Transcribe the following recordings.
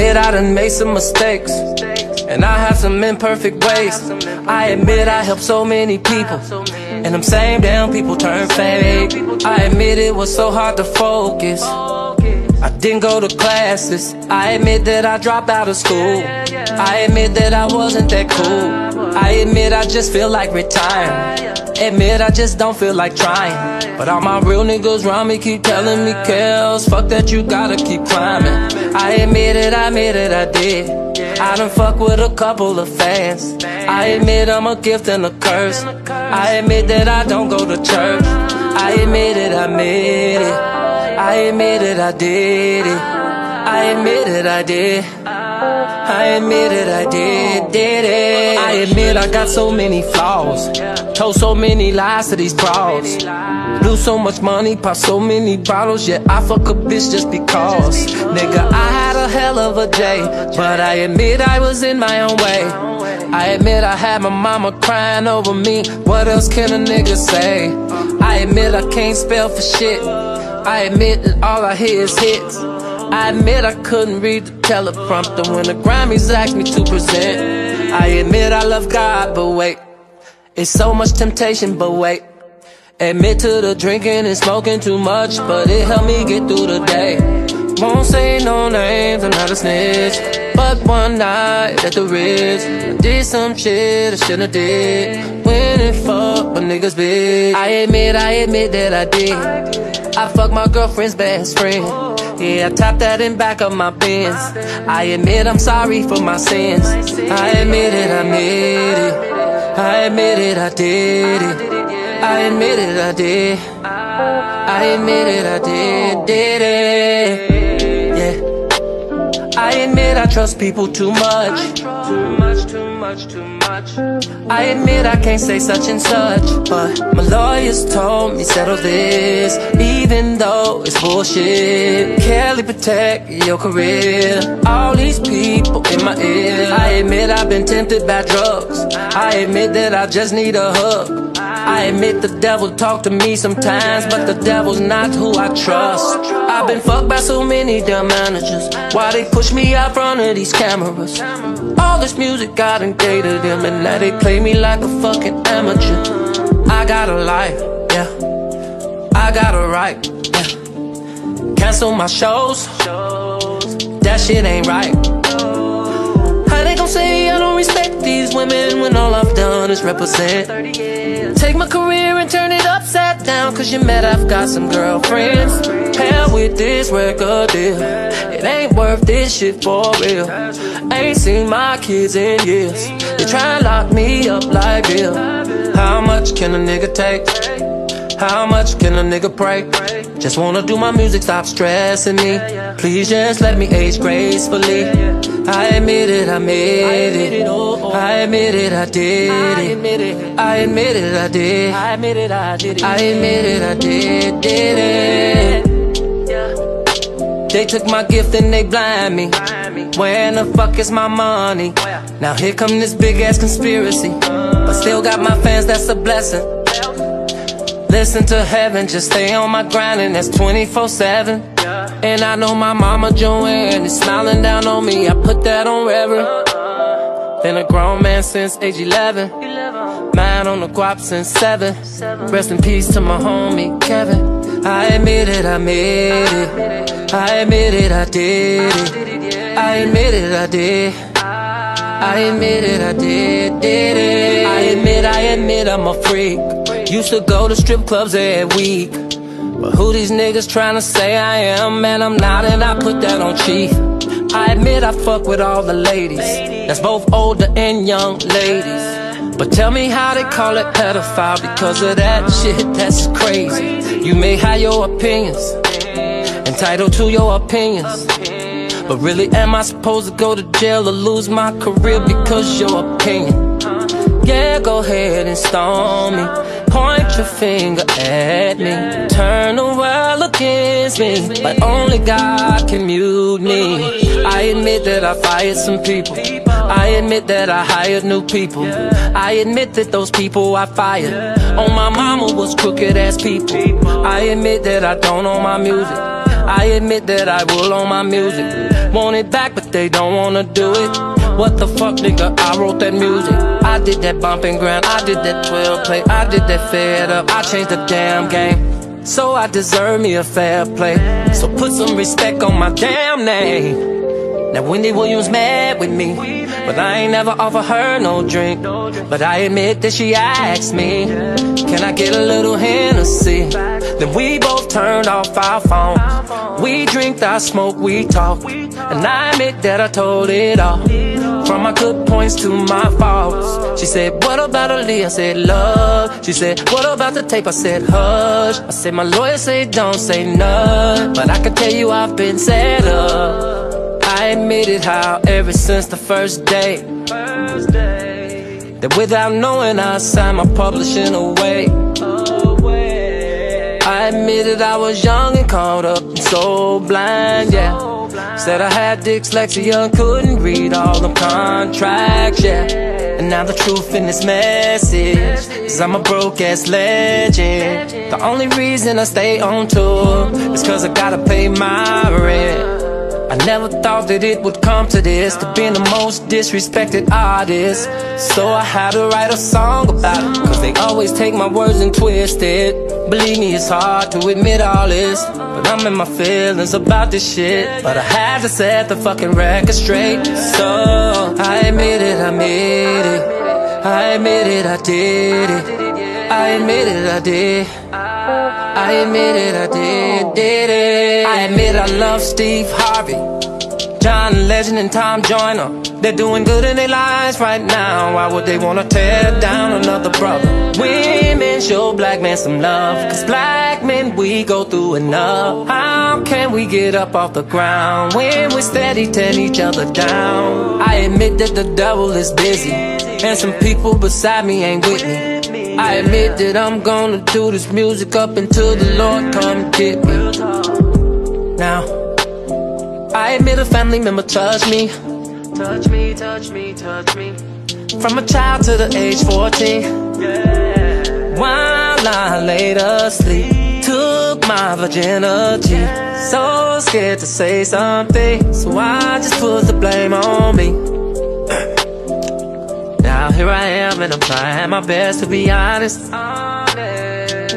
admit I done made some mistakes. And I have some imperfect ways. I admit I helped so many people. And them same damn people turn fake. I admit it was so hard to focus. I didn't go to classes. I admit that I dropped out of school. I admit that I wasn't that cool. I admit I just feel like retiring. Admit I just don't feel like trying. But all my real niggas around me keep telling me, Kels, fuck that, you gotta keep climbing. I admit it, I admit it, I did. I done fuck with a couple of fans. I admit I'm a gift and a curse. I admit that I don't go to church. I admit it, I admit it. I admit it, I did it. I admit it, I did. I admit it, I did, did it. I admit I got so many flaws. Told so many lies to these bras. Blew so much money, pop so many bottles, Yeah, I fuck a bitch just because. Nigga, I had a hell of a day, but I admit I was in my own way. I admit I had my mama crying over me. What else can a nigga say? I admit I can't spell for shit. I admit that all I hear is hits. I admit I couldn't read the teleprompter when the Grammys asked me to present. I admit I love God, but wait, it's so much temptation, but wait. Admit to the drinking and smoking too much, but it helped me get through the day. Won't say no names, I'm not a snitch. But one night at the Ritz, I did some shit I shouldn't have did. When it fuck, but niggas bitch. I admit, I admit that I did. I fucked my girlfriend's best friend. Yeah, I tapped that in back of my Benz. I admit I'm sorry for my sins. I admit it, I admit it. I admit it, I did it. I admit it, I did. I admit it, I did, did it. I admit I trust people too much. Too much, too much, too much. I admit I can't say such and such, but my lawyers told me settle this, even though it's bullshit. Kelly, protect your career. All these people in my ear. I admit I've been tempted by drugs. I admit that I just need a hug. I admit the devil talk to me sometimes, but the devil's not who I trust. I've been fucked by so many damn managers. Why they push me out front of these cameras? All this music got engaged them, and now they play me like a fucking amateur. I got a life, yeah. I got a right, yeah. Cancel my shows. That shit ain't right. How they gon' say I don't respect these women when all I've done is represent? Take my career and turn it upside down Cause you met I've got some girlfriends. Hell with this record deal. It ain't worth this shit for real. Ain't seen my kids in years. They try and lock me up like Bill. How much can a nigga take? How much can a nigga pray? Just wanna do my music, stop stressing me. Please just let me age gracefully. I admit it, I made it. Oh, oh. I admit it, I did it. I admit it, I did it. I admit it, I did it. I admit it, I did, did it. They took my gift and they blind me. Where in the fuck is my money? Now here come this big ass conspiracy uh. But still got my fans, that's a blessing Listen to heaven, just stay on my grind and that's 24-7 And I know my mama Joanne is smiling down on me, I put that on reverend Been a grown man since age 11 Man on the guap since 7 Rest in peace to my homie Kevin. I admit it, I made it. I admit it, I did it. I admit it, I did. I admit it, I did, did it. I admit, I admit I'm a freak Used to go to strip clubs every week. But who these niggas trying to say I am? Man, I'm not and I put that on chief I admit I fuck with all the ladies. That's both older and young ladies. But tell me how they call it pedophile Because of that shit, that's crazy. You may have your opinions Entitled to your opinions. But really am I supposed to go to jail or lose my career because your opinion? Yeah, go ahead and stone me Point your finger at me. Turn the world against me. But only God can mute me. I admit that I fired some people. I admit that I hired new people. I admit that those people I fired. On my mama was crooked ass people. I admit that I don't own my music. I admit that I will own my music. Want it back but they don't wanna do it. What the fuck, nigga? I wrote that music. I did that Bump n' Grind. I did that 12 play. I did that fed up. I changed the damn game. So I deserve me a fair play. So put some respect on my damn name. Now Wendy Williams mad with me But I ain't never offer her no drink But I admit that she asked me Can I get a little Hennessy? Then we both turned off our phones We drink, I smoke, we talk And I admit that I told it all From my good points to my faults. She said, what about Aaliyah? I said, love. She said, what about the tape? I said, hush. I said, my lawyer say don't say none But I can tell you I've been set up. I admitted how ever since the first day That without knowing I signed my publishing away. I admitted I was young and caught up and so blind, yeah Said I had dyslexia and couldn't read all the contracts, yeah. And now the truth in this message Is I'm a broke ass legend. The only reason I stay on tour Is cause I gotta pay my rent. I never thought that it would come to this To being the most disrespected artist. So I had to write a song about it Cause they always take my words and twist it. Believe me, it's hard to admit all this But I'm in my feelings about this shit. But I had to set the fucking record straight. So I admit it, I made it. I admit it, I did it. I admit it, I did. I admit it, I did, did it. I admit I love Steve Harvey, John Legend and Tom Joyner. They're doing good in their lives right now. Why would they wanna tear down another brother? Women show black men some love, cause black men we go through enough. How can we get up off the ground when we steady tearing each other down? I admit that the devil is busy, and some people beside me ain't with me. I admit that I'm gonna do this music up until the Lord come get me. Now, I admit a family member touched me. Touch me, touch me, touch me. From a child to the age 14. Yeah. While I laid asleep, took my virginity. So scared to say something, so I just put the blame on me. Now here I am and I'm trying my best to be honest uh,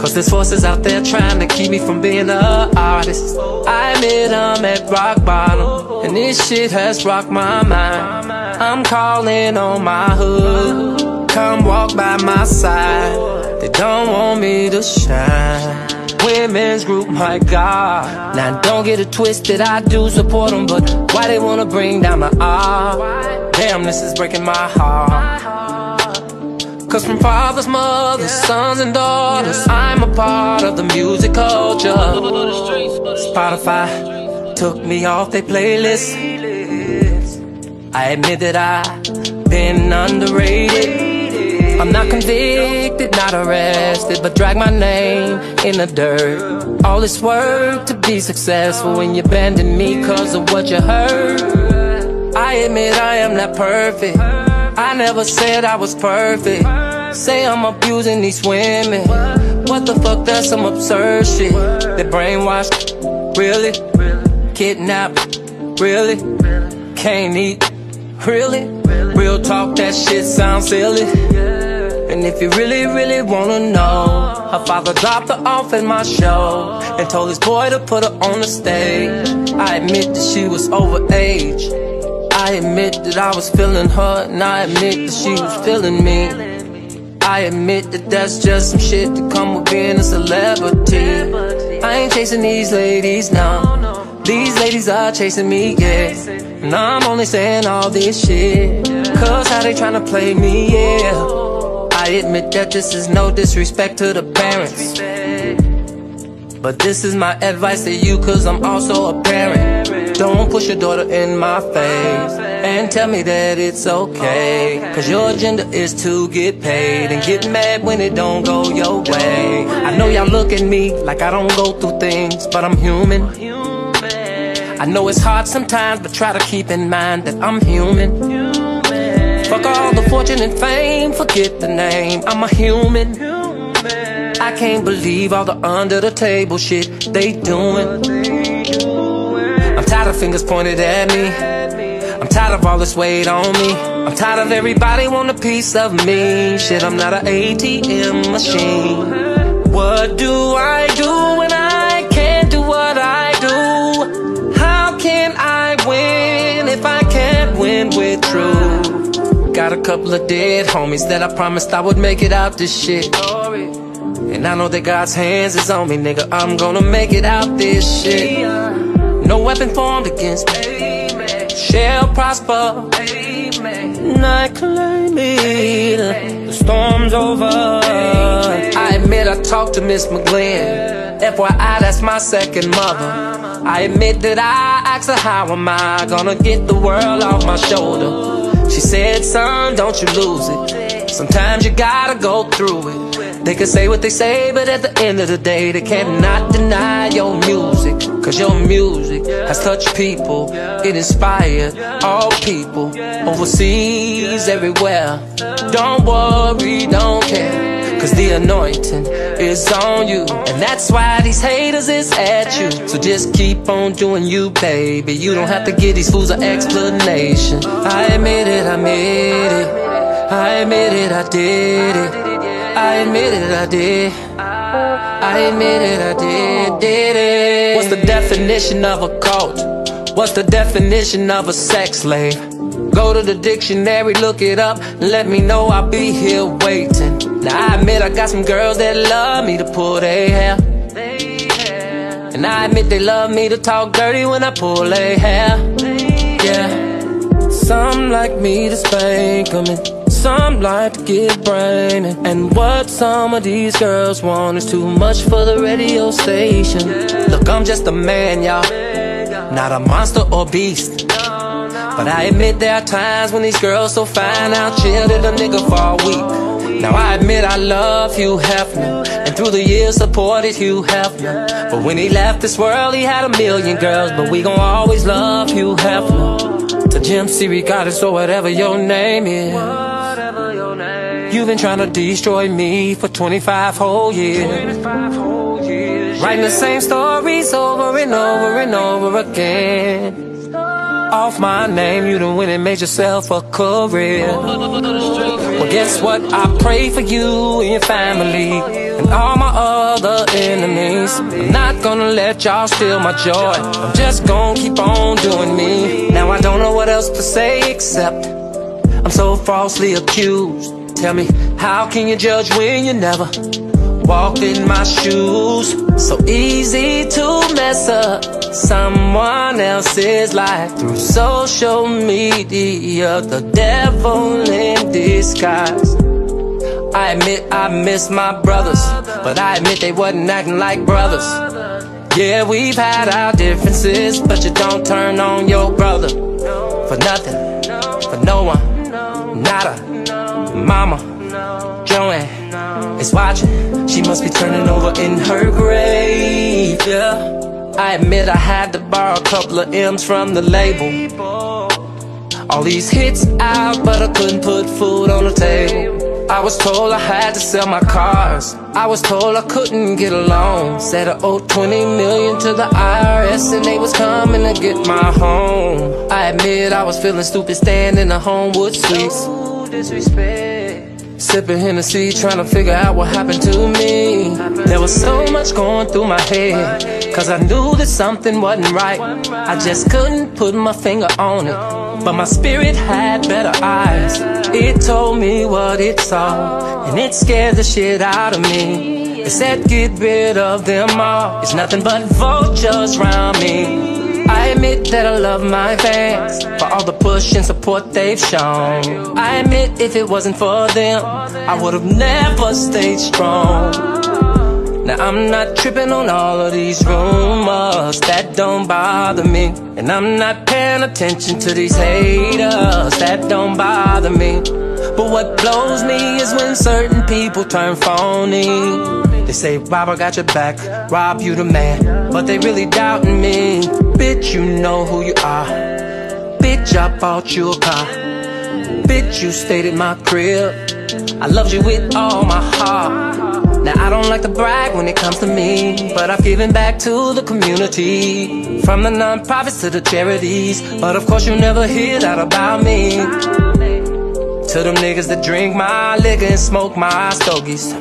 Cause there's forces out there trying to keep me from being an artist I admit I'm at rock bottom And this shit has rocked my mind I'm calling on my hood Come walk by my side They don't want me to shine women's group, my God. Now don't get it twisted, I do support them, but why they wanna bring down my art? Damn, this is breaking my heart. Cause from fathers, mothers, sons and daughters, I'm a part of the music culture. Spotify took me off their playlist. I admit that I've been underrated. I'm not convicted, not arrested, but drag my name in the dirt. All this work to be successful when you abandon me cause of what you heard. I admit I am not perfect. I never said I was perfect. Say I'm abusing these women. What the fuck, that's some absurd shit. They brainwashed, really? Kidnapped, really? Can't eat, really? Real talk, that shit sounds silly. And if you really, really wanna know Her father dropped her off at my show And told his boy to put her on the stage I admit that she was overage I admit that I was feeling her And I admit that she was feeling me. I admit that that's just some shit to come with being a celebrity. I ain't chasing these ladies now. These ladies are chasing me, yeah. And I'm only saying all this shit Cause how they tryna play me, yeah. I admit that this is no disrespect to the parents. But this is my advice to you cause I'm also a parent Don't push your daughter in my face And tell me that it's okay Cause your agenda is to get paid And get mad when it don't go your way I know y'all look at me like I don't go through things But I'm human I know it's hard sometimes But try to keep in mind that I'm human Fuck all the fortune and fame, forget the name. I'm a human. I can't believe all the under the table shit they doing. Tired of fingers pointed at me. I'm tired of all this weight on me. I'm tired of everybody want a piece of me. Shit, I'm not an ATM machine. What do I do when I can't do what I do? How can I win if I can't win with truth? Got a couple of dead homies that I promised I would make it out this shit. And I know that God's hands is on me, nigga. I'm gonna make it out this shit. No weapon formed against me shall prosper. And I claim it. The storm's over. I admit I talked to Miss McLin. FYI, that's my second mother. I admit that I asked her, How am I gonna get the world off my shoulder? She said, Son, don't you lose it. Sometimes you gotta go through it. They can say what they say, but at the end of the day, they cannot deny your music. Cause your music has touched people, it inspired all people overseas, everywhere. Don't worry, don't care. Cause the anointing is on you. And that's why these haters is at you. So just keep on doing you, baby. You don't have to give these fools an explanation. I admit it, I admit it. I admit it, I did it. I admit it, I did. I admit it, I did, did it. What's the definition of a cult? What's the definition of a sex slave? Go to the dictionary, look it up, let me know I'll be here waiting. Now I admit I got some girls that love me to pull their hair. And I admit they love me to talk dirty when I pull their hair. Yeah. Some like me to spank them some like to get brainy And what some of these girls want is too much for the radio station. Look, I'm just a man, y'all. Not a monster or beast. But I admit there are times when these girls so fine I'll chill to the nigga for a week Now I admit I love Hugh Hefner And through the years supported Hugh Hefner. But when he left this world he had a million girls But we gon' always love Hugh Hefner. To Jim DeRogatis or whatever your name is. You've been trying to destroy me for 25 whole years. Writing the same stories over and over and over again. Off my name, you done went and made yourself a career. Well, guess what? I pray for you and your family and all my other enemies. I'm not gonna let y'all steal my joy. I'm just gonna keep on doing me. Now I don't know what else to say except I'm so falsely accused. Tell me, how can you judge when you never walked in my shoes? So easy to mess up someone else's life through social media. The devil in disguise. I admit I miss my brothers, but I admit they wasn't acting like brothers. Yeah, we've had our differences, but you don't turn on your brother for nothing, for no one, nada. Mama, Joanne is watching. She must be turning over in her grave. Yeah, I admit I had to borrow a couple of M's from the label. All these hits out, but I couldn't put food on the table. I was told I had to sell my cars. I was told I couldn't get a loan. Said I owed 20 million to the IRS and they was coming to get my home. I admit I was feeling stupid standing in the Homewood Suites disrespect. Sipping Hennessy, trying to figure out what happened to me. There was so much going through my head, cause I knew that something wasn't right. I just couldn't put my finger on it, but my spirit had better eyes. It told me what it saw, and it scared the shit out of me. It said, get rid of them all, it's nothing but vultures around me. I admit that I love my fans for all the push and support they've shown. I admit if it wasn't for them, I would have never stayed strong. Now I'm not tripping on all of these rumors that don't bother me. And I'm not paying attention to these haters that don't bother me. But what blows me is when certain people turn phony. They say, Rob, I got your back, Rob, you the man. But they really doubting me. Bitch, you know who you are. Bitch, I bought you a car. Bitch, you stayed at my crib. I loved you with all my heart. Now I don't like to brag when it comes to me, but I've given back to the community. From the non-profits to the charities, but of course you never hear that about me. To them niggas that drink my liquor and smoke my stogies.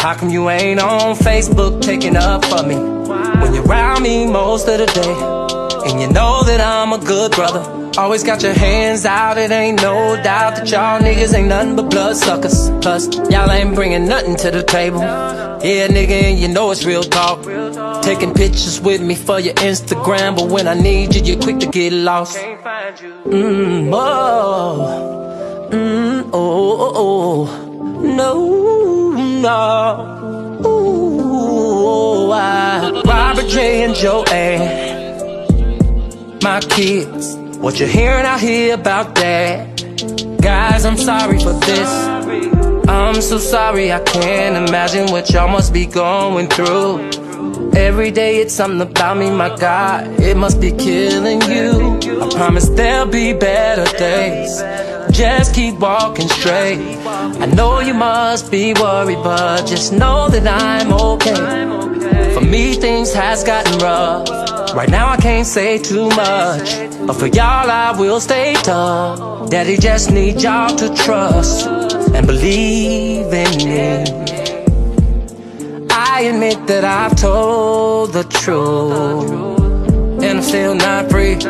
How come you ain't on Facebook taking up for me? When you're around me most of the day, and you know that I'm a good brother. Always got your hands out, it ain't no doubt that y'all niggas ain't nothing but blood suckers. Plus, y'all ain't bringing nothing to the table. Yeah, nigga, and you know it's real talk. Taking pictures with me for your Instagram, but when I need you, you're quick to get lost. Mmm, oh, mmm, oh, oh, oh, no, no. Ooh, I, Robert J and Joanne, my kids. What you're hearing out here about that. Guys, I'm sorry for this. I'm so sorry, I can't imagine what y'all must be going through. Every day it's something about me, my God. It must be killing you. I promise there'll be better days Just keep walking straight I know you must be worried But just know that I'm okay For me things has gotten rough Right now I can't say too much, but for y'all I will stay tough. Daddy just need y'all to trust and believe in me. I admit that I've told the truth, and I'm still not free.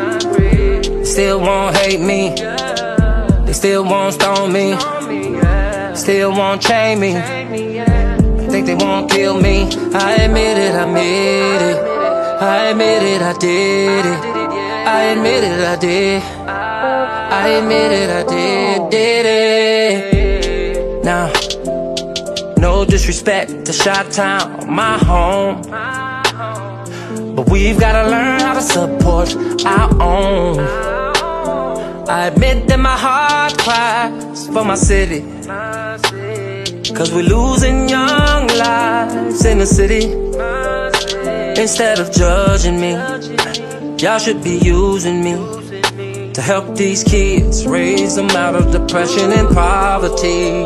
Still won't hate me, still won't stone me, still won't chain me. Think they won't kill me. I admit it, I admit it. I admit it, I did it. I admit it, I did. I admit it, I did, did it. Now, no disrespect to Chi-Town, my home. But we've gotta learn how to support our own. I admit that my heart cries for my city. Cause we're losing young lives in the city. Instead of judging me, y'all should be using me to help these kids raise them out of depression and poverty.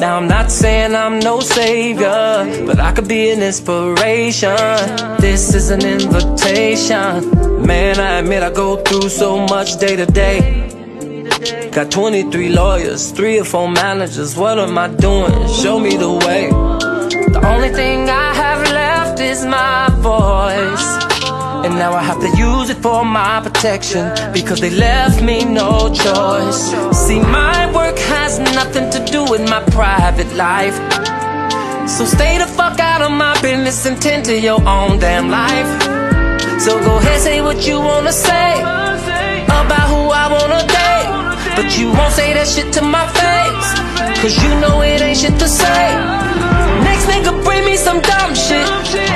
Now I'm not saying I'm no savior, but I could be an inspiration. This is an invitation. Man, I admit I go through so much day to day. Got 23 lawyers, three or four managers. What am I doing? Show me the way. The only thing I have left is my voice. And now I have to use it for my protection because they left me no choice. See, my work has nothing to do with my private life. So stay the fuck out of my business and tend to your own damn life. So go ahead, say what you wanna say about who I wanna date. But you won't say that shit to my face, cause you know it ain't shit to say. Next nigga bring me some dumb shit.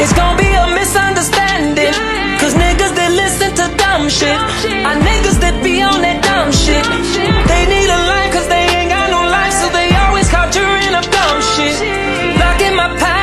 It's gonna be a misunderstanding. Cause niggas that listen to dumb shit are niggas that be on that dumb shit. They need a life cause they ain't got no life, so they always caught you in a dumb shit. Blocking my path,